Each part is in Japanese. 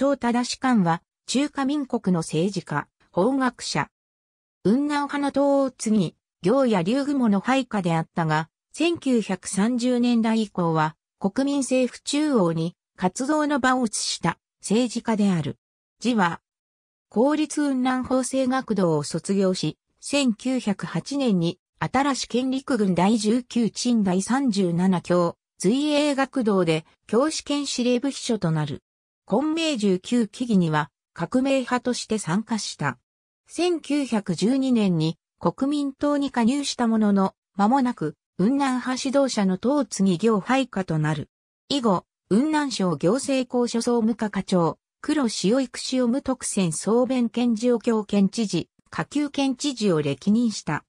張忠官は中華民国の政治家、法学者。雲南派の党を継ぎ、行や竜雲の配下であったが、1930年代以降は国民政府中央に活動の場を移した政治家である。字は、公立雲南法政学堂を卒業し、1908年に新し県陸軍第19鎮第37教、随営学堂で教師兼司令部秘書となる。混明19期義には革命派として参加した。1912年に国民党に加入したものの、間もなく雲南派指導者の党次行配下となる。以後、雲南省行政公所総務課課長、黒塩育塩無特選総弁県事京県知事、下級県知事を歴任した。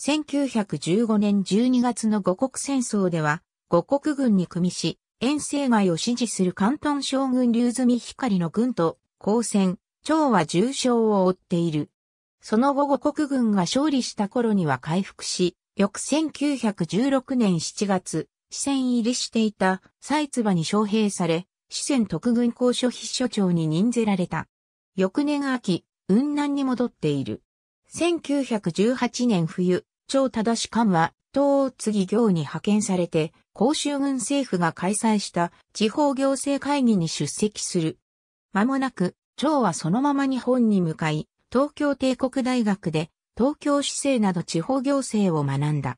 1915年12月の五国戦争では、五国軍に組みし、遠征外を支持する関東将軍竜住光の軍と交戦、長は重傷を負っている。その後五国軍が勝利した頃には回復し、翌1916年7月、四川入りしていた蔡唾に招聘され、四川特軍交渉秘書長に任ぜられた。翌年秋、雲南に戻っている。1918年冬、張忠官は、党次行に派遣されて、公衆軍政府が開催した地方行政会議に出席する。間もなく、張はそのまま日本に向かい、東京帝国大学で東京市政など地方行政を学んだ。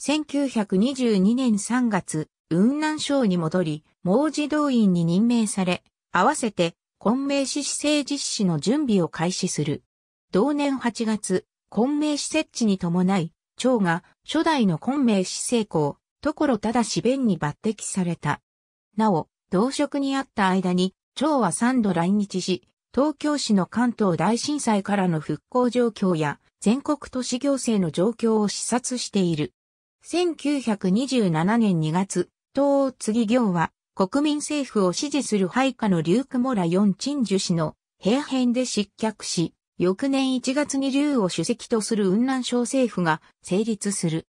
1922年3月、雲南省に戻り、毛児動員に任命され、合わせて、昆明市市政実施の準備を開始する。同年8月、昆明市設置に伴い、長が初代の昆明市政公、所忠志弁に抜擢された。なお、同職にあった間に、長は3度来日し、東京市の関東大震災からの復興状況や全国都市行政の状況を視察している。1927年2月、東欧次行は国民政府を支持する配下の劉久村四鎮樹氏の平辺で失脚し、翌年1月に劉を主席とする雲南省政府が成立する。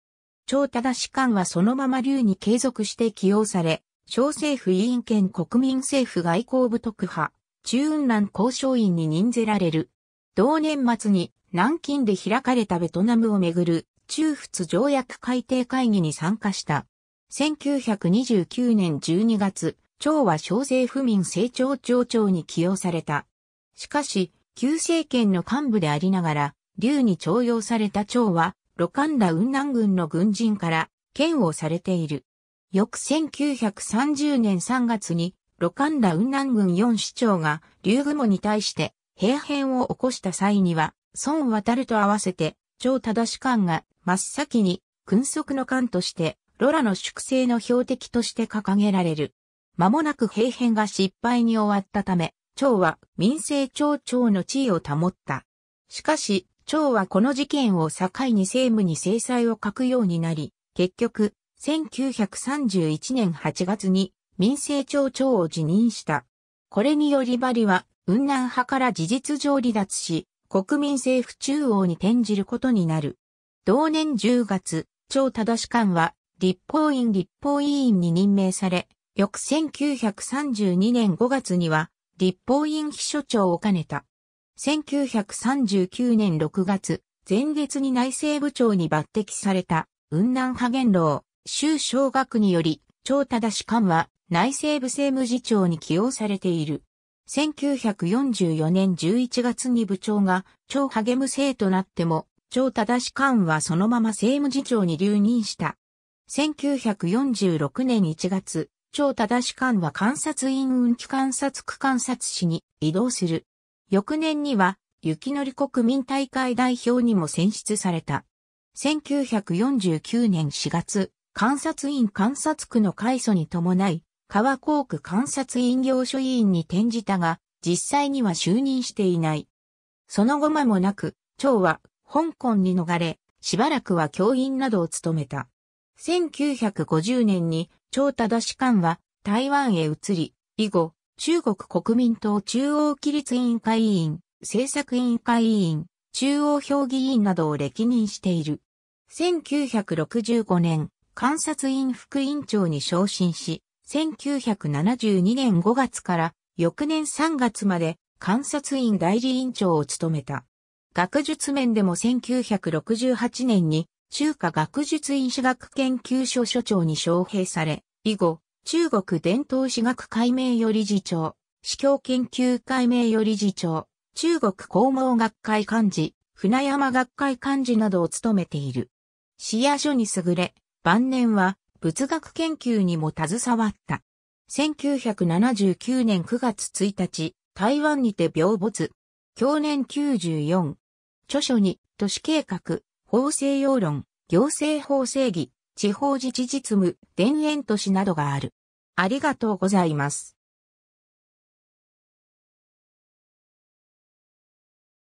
張忠士官はそのまま劉に継続して起用され、小政府委員兼国民政府外交部特派、中雲南交渉員に任ぜられる。同年末に南京で開かれたベトナムをめぐる中仏条約改定会議に参加した。1929年12月、長は小政府民成長庁長に起用された。しかし、旧政権の幹部でありながら、劉に徴用された長は、ロカンダ雲南軍の軍人から剣をされている。翌1930年3月に、ロカンダ雲南軍四市長が、竜雲に対して平変を起こした際には、孫渡ると合わせて、超正し官が真っ先に、君側の官として、ロラの粛清の標的として掲げられる。間もなく平変が失敗に終わったため、長は民政庁長の地位を保った。しかし、長はこの事件を境に政務に制裁を書くようになり、結局、1931年8月に民政庁長を辞任した。これによりバリは雲南派から事実上離脱し、国民政府中央に転じることになる。同年10月、張忠官は立法院立法委員に任命され、翌1932年5月には立法院秘書長を兼ねた。1939年6月、前月に内政部長に抜擢された雲南派元老、周小学により、張忠士官は内政部政務次長に起用されている。1944年11月に部長が超励む生となっても、超正官はそのまま政務次長に留任した。1946年1月、超正官は監察院運気監察区監察士に移動する。翌年には、雪乗り国民大会代表にも選出された。1949年4月、監察院監察区の改組に伴い、川港区監察院業所委員に転じたが、実際には就任していない。その後間もなく、長は香港に逃れ、しばらくは教員などを務めた。1950年に、長正官は台湾へ移り、以後、中国国民党中央規律委員会委員、政策委員会委員、中央評議員などを歴任している。1965年、監察院副委員長に昇進し、1972年5月から翌年3月まで観察院代理院長を務めた。学術面でも1968年に中華学術院史学研究所所長に招聘され、以後、中国伝統史学会名誉理事長、司教研究会名誉理事長、中国公毛学会幹事、船山学会幹事などを務めている。詩や書に優れ、晩年は仏学研究にも携わった。1979年9月1日、台湾にて病没。去年94。著書に、都市計画、法制要論、行政法正義、地方自治実務、田園都市などがある。ありがとうございます。